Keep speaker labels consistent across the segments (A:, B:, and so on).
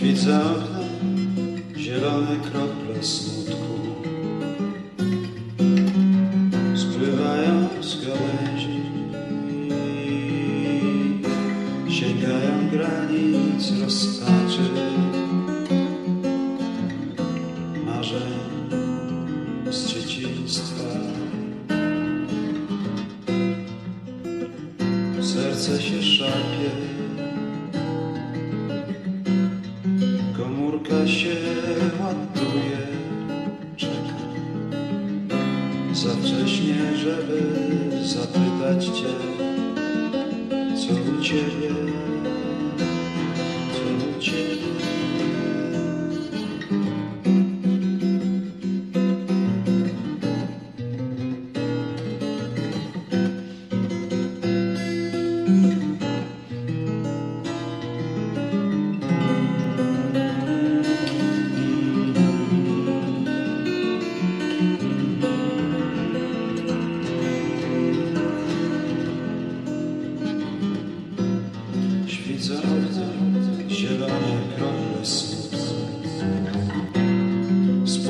A: oknem zielone krople smutku. Spływają z gałęzi, sięgają granic rozpaczy, się ładuje, czeka. Za wcześnie, żeby zapytać Cię, co u Ciebie,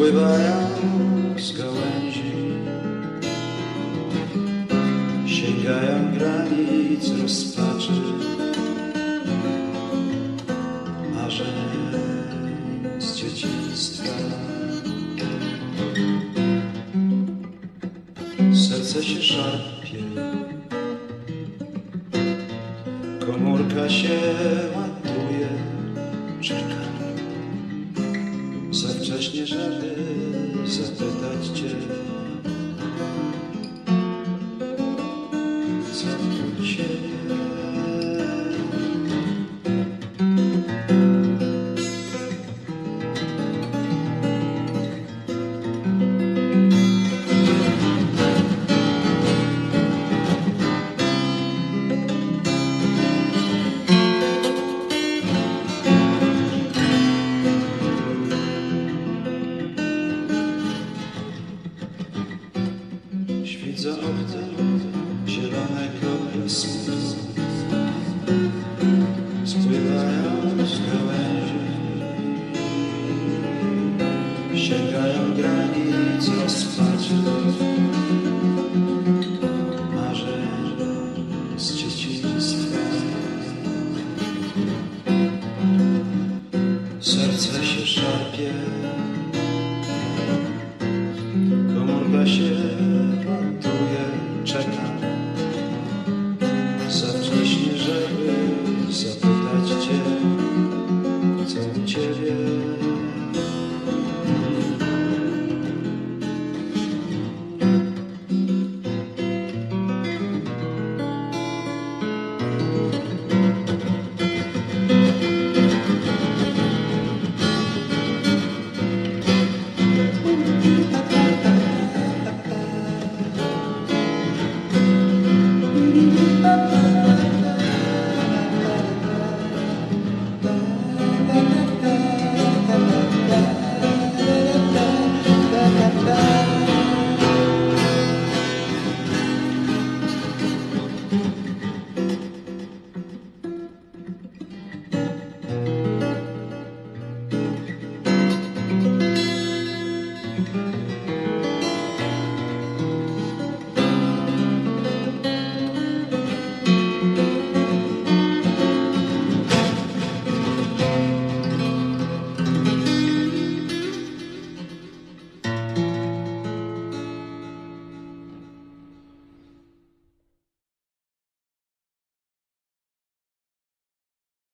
A: Spływają z gałęzi Sięgają granic rozpaczy Marzeń z Serce się szarpie Komórka się ładuje, czeka za wcześnie, żeby zapytać Cię, Spływają z gałęzi. Sięgają granic rozpaczy Marzeń z dzieciństwa. Serce się szarpie zapytać